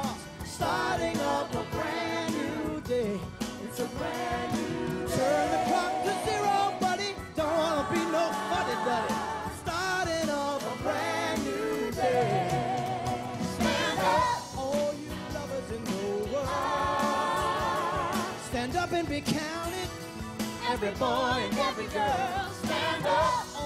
cross, starting up a brand new day. It's a brand new day. Turn the clock to zero, buddy. Don't wanna be no fuddy buddy. Starting up a brand new day. Stand up, all you lovers in the world. Stand up and be counted. Every boy and every girl, stand up.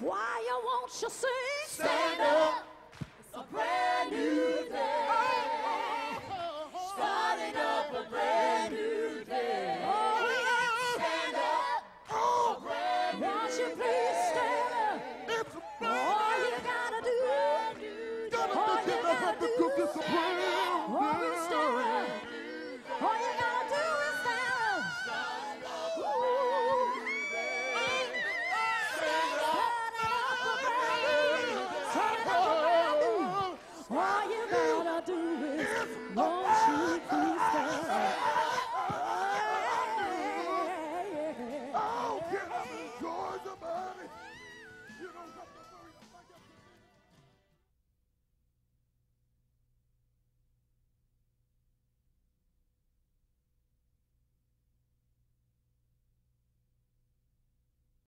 Choir, won't you sing? Stand up. It's a brand new day. Starting up a brand new day. Stand up. A brand Won't you please stand up? All you gotta do, all you gotta do, oh, won't you please up?